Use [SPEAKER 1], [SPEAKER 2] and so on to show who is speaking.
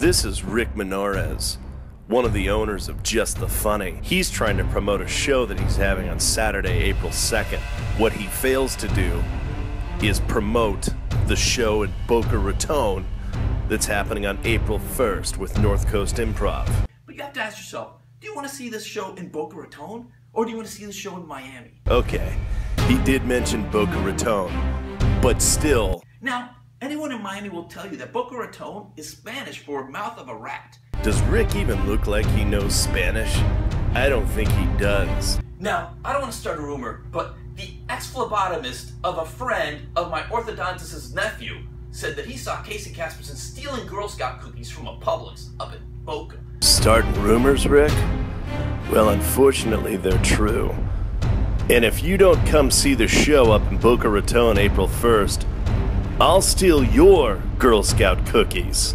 [SPEAKER 1] This is Rick Menorez, one of the owners of Just the Funny. He's trying to promote a show that he's having on Saturday, April 2nd. What he fails to do is promote the show in Boca Raton that's happening on April 1st with North Coast Improv.
[SPEAKER 2] But you have to ask yourself, do you want to see this show in Boca Raton or do you want to see this show in Miami?
[SPEAKER 1] Okay, he did mention Boca Raton, but still,
[SPEAKER 2] Now, anyone in Miami will tell you that Boca Raton is Spanish for mouth of a rat.
[SPEAKER 1] does Rick even look like he knows Spanish? I don't think he does.
[SPEAKER 2] Now, I don't want to start a rumor, but the ex-phlebotomist of a friend of my orthodontist's nephew said that he saw Casey Casperson stealing Girl Scout cookies from a Publix up in Boca.
[SPEAKER 1] Starting rumors, Rick? Well, unfortunately, they're true. And if you don't come see the show up in Boca Raton April 1st, I'll steal your Girl Scout cookies.